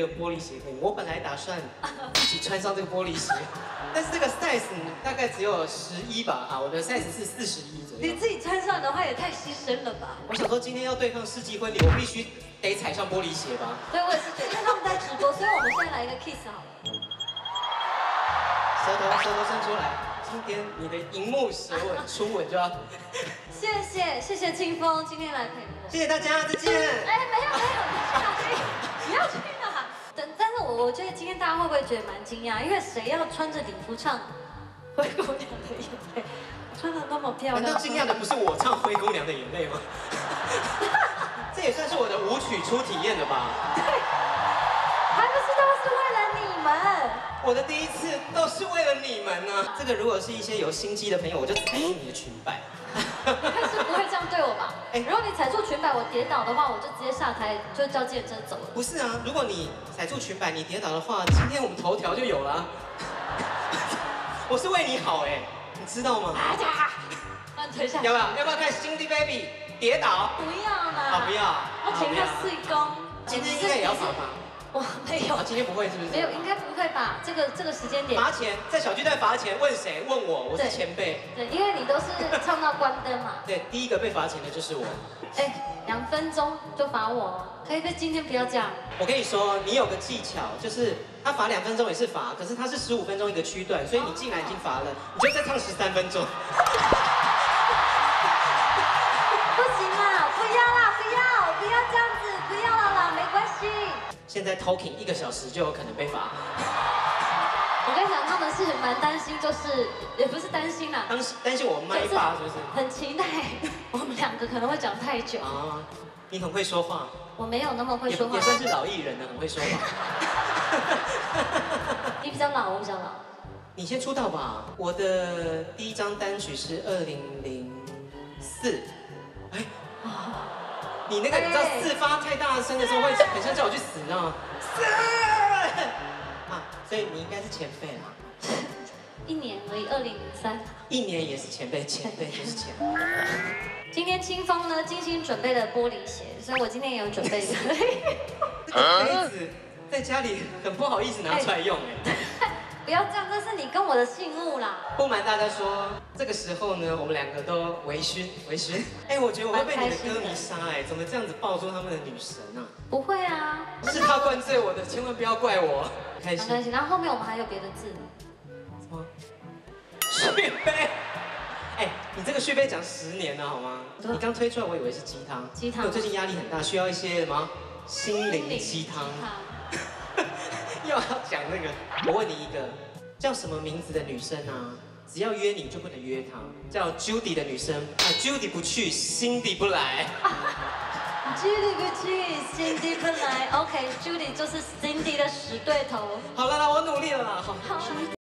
这个玻璃鞋可以，我本来打算 自己穿上这个玻璃鞋，但是这个 size 大概只有十一吧，啊，我的 size 是四十一左右。你自己穿上的话也太牺牲了吧？我想说今天要对抗世纪婚礼，我必须得踩上玻璃鞋吧。对，我也是觉得，因为他们在直播，所以我们现在来一个 kiss 好了。舌头舌头伸出来，今天你的荧幕舌吻初吻就要，谢谢谢谢清风今天来陪我。谢谢大家，再见。哎，没有没有，家会不会觉得蛮惊讶？因为谁要穿着礼服唱《灰姑娘的眼泪》，穿的那么漂亮？难道惊讶的不是我唱《灰姑娘的眼泪》吗？这也算是我的舞曲初体验了吧？对，还不是都是为了你们？我的第一次都是为了你们呢、这个如果是一些有心机的朋友，我就踩你的裙摆。是不会这样对我吧？哎如果你踩住裙摆，我跌倒的话，我就直接下台，就叫计程车走了。不是啊，如果你踩住裙摆，你跌倒的话，今天我们头条就有了啊。我是为你好哎，你知道吗？啊呀！把你推下。要不要？要不要看《Cindy Baby》跌倒？不要啦！啊，不要。我请个四公。今天应该也要罚吧？我没有啊，，今天不会是不是？没有，应该不会吧？这个这个时间点，罚钱，在小巨蛋罚钱，问谁？问我，我是前辈。对，因为你都是唱到关灯嘛。对，第一个被罚钱的就是我。哎，两分钟就罚我可以今天不要这样？我跟你说，你有个技巧，就是他罚两分钟也是罚，可是他是十五分钟一个区段，所以你进来已经罚了，你就再唱十三分钟。现在 talking 一个小时就有可能被罚。我跟你讲，他们是蛮担心，就是也不是担心啦，当时担心我麦霸是不是？很期待 我们两个可能会讲太久。啊，你很会说话，我没有那么会也说话也，算是老艺人了，很会说话。你比较老，我比较老。你先出道吧。我的第一张单曲是二零零四。哎，你那个你知道哎四发太大声的时候会很像叫我去死，你知道吗？死！啊，所以你应该是前辈啦。一年而已，二零零三。一年也是前辈，前辈就是前辈。今天清风呢精心准备了玻璃鞋，所以我今天也有准备一个。这个杯子在家里很不好意思拿出来用哎。不要这样，这是你跟我的信物啦。不瞒大家说，这个时候呢，我们两个都微醺，微醺。哎，我觉得我会被你的歌迷杀哎，怎么这样子抱住他们的女神啊？不会啊，是他灌醉我的，千万不要怪我。开心。开心。然后后面我们还有别的字。什么？续杯？哎，你这个续杯讲十年了好吗？你刚推出来，我以为是鸡汤。鸡汤我最近压力很大，需要一些什么心灵鸡汤。又要讲那个，我问你一个，叫什么名字的女生啊？只要约你就不能约她。叫 Judy 的女生啊，Judy 不去，Cindy 不来。Judy 不去，Cindy 不来。OK，Judy 就是 Cindy 的死对头。好了啦，我努力了啦。好。好。